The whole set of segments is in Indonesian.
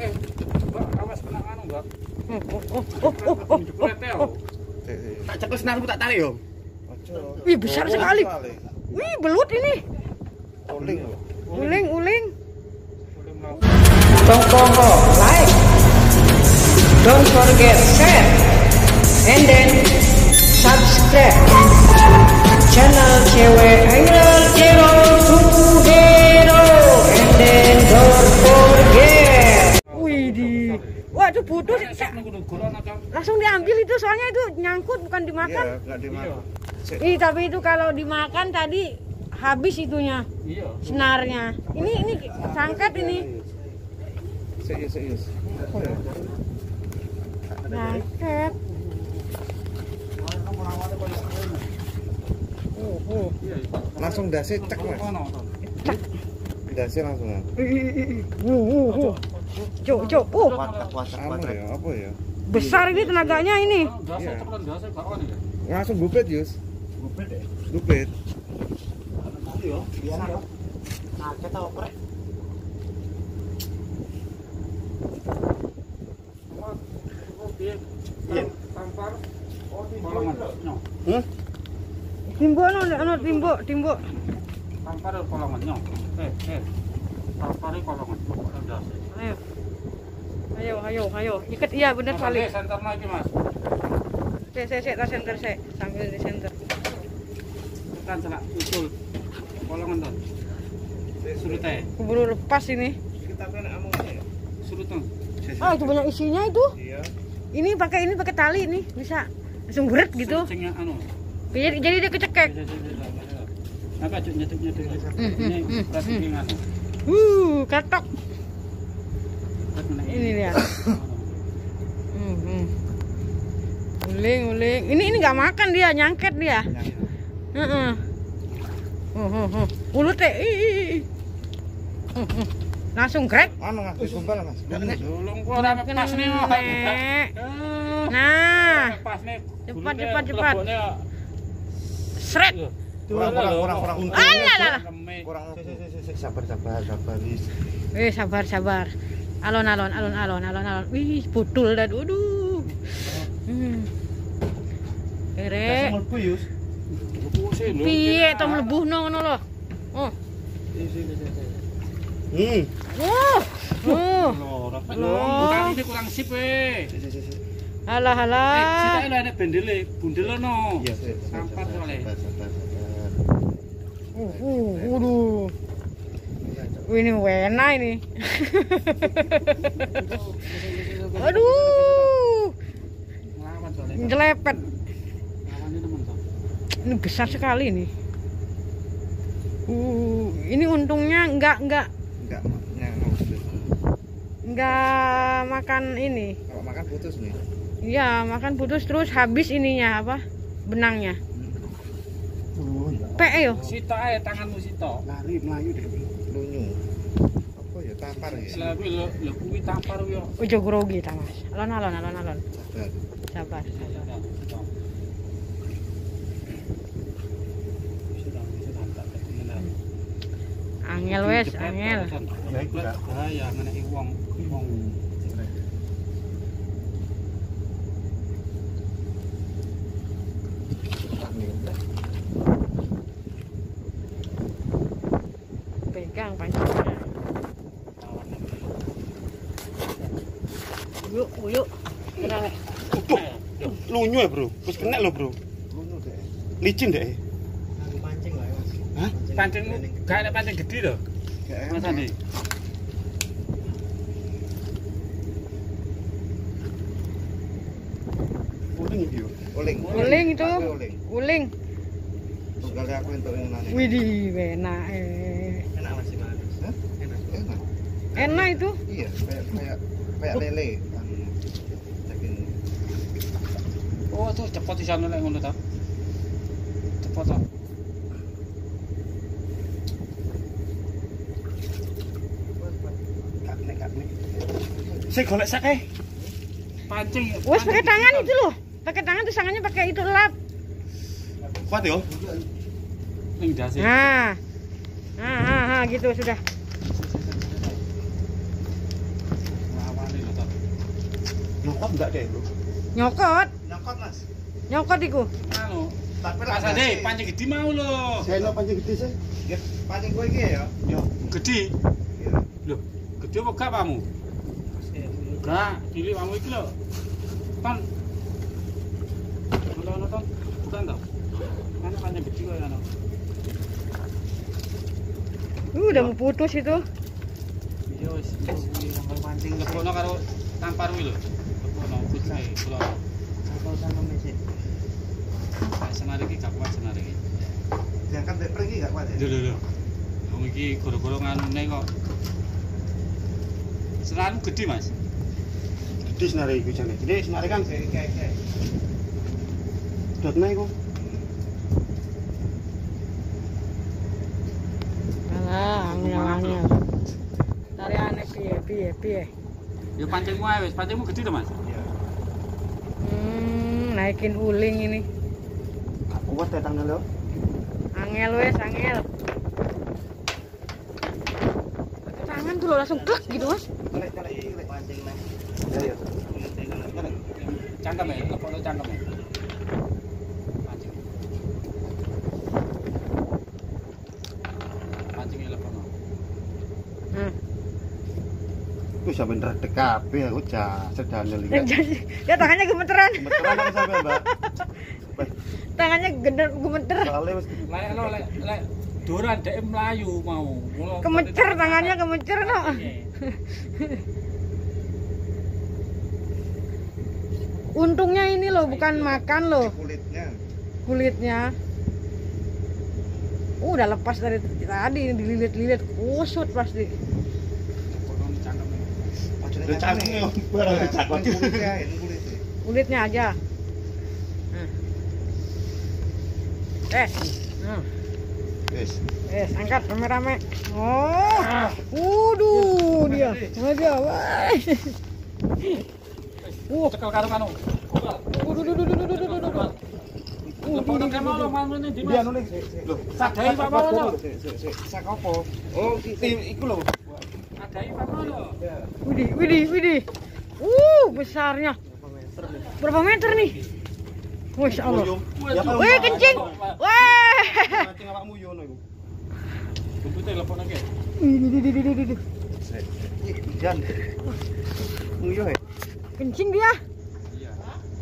Eh, Mbak, awas kena anu, Mbak. Oh, oh, oh, oh, oh, oh. Jepret ya. Sik, sik. Tak cekel senarmu tak tarik yo. Ojo. Wih, besar sekali. Wih, belut ini. Uling. Uling, uling. Don't forget like, don't forget share, and then subscribe channel cewek idol Nunggu guron aja. Langsung diambil itu, soalnya itu nyangkut bukan dimakan. Iya, enggak dimakan. Sik. Ih, tapi itu kalau dimakan tadi habis itunya Iya. senarnya. Ini ini sangkat ini. Sik, sik, sik. Sangkat. Oh, oh. Iya. Langsung dasi cek, Mas. Dasi langsung. Uh, uh, uh. Cuk, cuk. Ya, apa ya? besar ini tenaganya ini. Iya. ya. Langsung gupit, Yus. Gupet biasa yo. Nah, kita oprek. Tampar. No. Tampar kolongan. Nyo. Eh, eh. Pokoknya dasa. Ayo. Ayo, ayo, ayo. Ikat iya bener kali. Center lagi, Mas. Sek, sek, sek, center sek. Sambil di center. Tekan celak usul. Kolongan tuh. Surut aja. Keburu lepas ini. Kita kan amunnya ya. Surut tuh. Ah, itu banyak isinya itu. Iya. Ini pakai ini pakai tali nih, bisa langsung berat gitu. Sencengnya anu. Jadi jadi dia kecekek. Apa cuk nyetuk nyetuk. Hmm, hmm, Ini hmm, berarti hmm. anu. Uh, katok. Ini dia. Hmm, hmm. Uling, uling. Ini ini nggak makan dia, nyangket dia. Heeh. Uh, uh, uh. Mulut teh. Ih, ih, ih. Uh, uh. Langsung grek. Anu Mas, dikumpal Mas. Tolong gua ora pas nih. Eh, Nah, pas nih. Cepat, cepat, cepat. leboknya. Kurang, kurang, kurang, kurang. Kurang. Sabar, sabar, sabar. Eh, sabar, sabar. Alon, alon, alon, alon, alon, alon. Wih, putul dan waduh. Hmm. Ere, lho. piye to mlebuhno ngono lho. Oh. Hmm. Oh. Oh. Loh, kurang sip eh. Sik. Alah, Eh, alah. sita ini ada bendele, bundel no. Iya, sik. sabar, Sampar sabar, soalnya. sabar, sabar, sabar. Uh, uh, waduh. Ini wena ini. Aduh, jelepet. Ini besar sekali nih. Uh, ini untungnya enggak enggak Enggak, enggak makan ini. Kalau makan putus nih. Iya, makan putus terus habis ininya apa? Benangnya. Oh, ya. Yo. Sita aja tanganmu sita. Lari melayu deh. Lunyu. Apa ya tampar ya? Lah kuwi lho, lho kuwi tampar kuwi yo. Ojo grogi ta, Mas. Alon alon alon alon. Sabar. Sabar, sabar. Angel wes, angel. Bahaya ngeneki wong wong Pegang pancingnya. Yuk, yuk. Tenang. eh. Lunyu ya, Bro. Wis kena lho, Bro. Lunyu deh. Licin deh. Pancing lah ya Mas. Hah? pancing gak ada pancing gede lho. Gak Mas enak. Andi. Uling iki yo. Uling. Uling itu. Aku Uling. Tunggal aku entuk yang nane. Widih, enak. eh. Enak masih manis. Hah? Enak. Enak. Enak itu. Iya, kayak kayak kayak lele. Oh, tuh cepet di sana lek ngono ta. Cepet ta. Saya golek sak eh. Pancing. Wes pakai tangan itu loh. Pakai tangan tuh sangannya pakai itu lap. Kuat yo. Ning dasi. Nah. Nah, nah, nah, gitu sudah. Nyokot enggak deh, Bro. Nyokot, Nyokot mas. nyokot iku. Anu, Tapi Pas ade pancing gede mau lho. Saya no pancing gede sih. pancing gue iki ya. Yo. Gede. Iya. Lho, gede apa gak kamu? Gak, cilik kamu iki lho. Ton. Nonton nonton. Bukan toh? Uh, udah mau putus itu. Iya wis, pancing lebokno karo tampar kuwi lho. Lebokno putih kula. Satu sama mesej. Kayak senar iki gak kuat senar iki. Diangkat dek pergi gak kuat ya? Lho lho lho. Wong iki gara-gara nganune kok. Senarmu gede, Mas. Gede senare iku jane. Gede senare kan Kayak kayak kayak. dotne iku. Alah, angel angel. Tariane piye piye piye. Ya pancingmu ae wis, pancingmu gede to, Mas. Iya. Hmm, naikin uling ini. Kuat ya tangan lo. Angel wes, angel. Tangan tuh lo langsung klek gitu mas. Mas. Ayo. Cangkem ya, lepokno cangkem ya. Pancing. Pancingnya lepokno. Hmm. Sampe ndredeg kabeh aku ja sedane Yang lihat. jadi, ya tangannya gemeteran. Aku sampe, Mbak. Tangannya gender gemeter. Soalnya wis Lek lo lek lek doran dek mlayu mau. Kemecer tangannya kemecer no. Untungnya ini loh bukan makan loh Kulitnya. kulitnya. Uh, udah lepas dari tadi dililit-lilit kusut pasti. Ulitnya kulitnya aja. Hmm. Eh, eh angkat rame-rame. Oh. Wuduh dia. Aja, wah. Uh, cekel karo kanu. Uh, oh. Widih, widih, widih. Uh, besarnya. Berapa meter nih? Masya Allah. Wih, kencing. Wih. Kencing dia.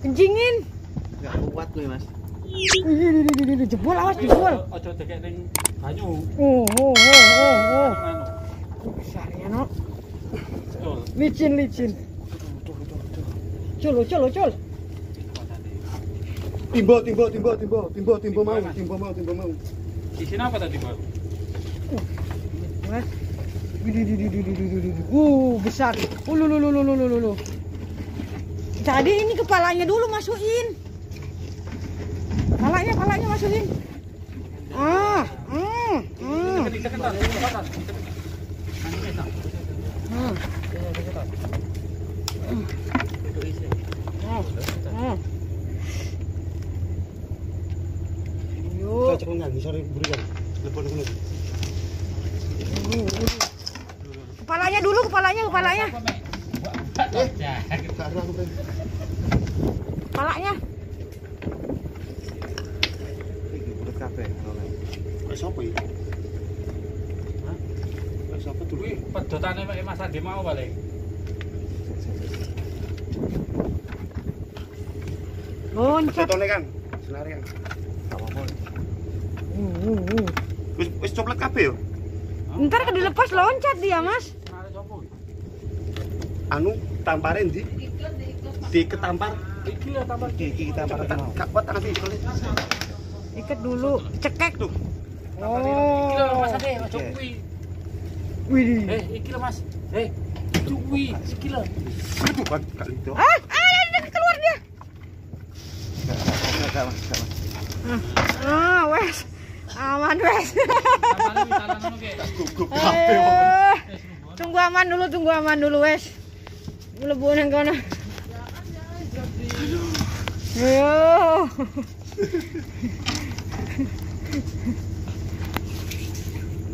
Kencingin. Enggak kuat nih Mas. Jebol awas jebol. Ojo tekek ning banyu. Oh, oh, oh, oh, oh besar ya no. Licin licin. Cul cul cul. Timbo timbo timbo timbo timbo timbo mau timbo mau timbo mau. Di apa tadi bang? Mas. Uh, besar. Ulu, uh, ulu, ulu, ulu, ulu. Tadi ini kepalanya dulu masukin. Kepalanya, kepalanya masukin. Ah, mm, mm. Kepalanya dulu, kepalanya, kepalanya. Kepalanya. kepalanya kepalanya Hah? Wis apa dulu? Kuwi pedotane mek Mas Adi mau balik. Loncat. Kan. Senare kan. Apa-apa. Uh, uh, uh. Wis wis coplet kabeh yo. Ntar loncat dia, Mas. Sapa? Anu tampare ndi? Di ketampar. Iki ya Iki iki gak kuat iki. Ikat dulu, cekek. Tuh. Iki lho Mas Oh. Ojo kuwi. Wih. Eh, iki Mas. Eh, cuwi, iki lho. Itu kan kali itu. Ah, ah, dia keluar dia. Enggak, Mas, enggak, Mas. Ah, ah, wes. Aman wes. Eh, tunggu aman dulu, tunggu aman dulu wes. Mlebu nang kono. Yo.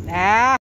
Nah.